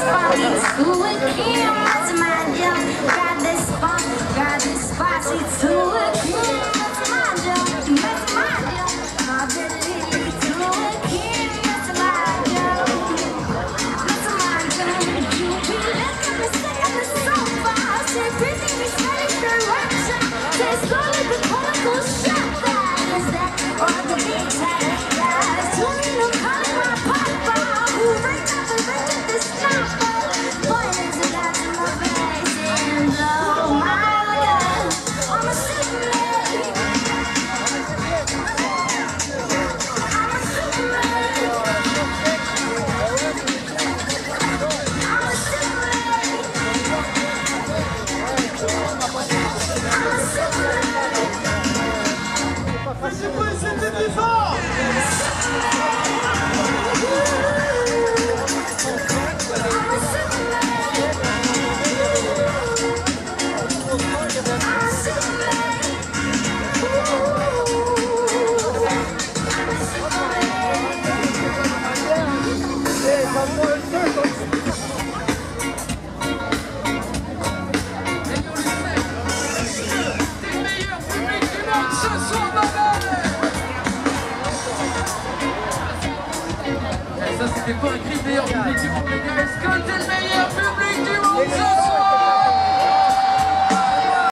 spot. Do it again, that's my deal. Grab this spot, grab this spot. See, do it. 这是最新晋级 ça c'était pas un cri d'ailleurs public pour les gars, Escol, c'est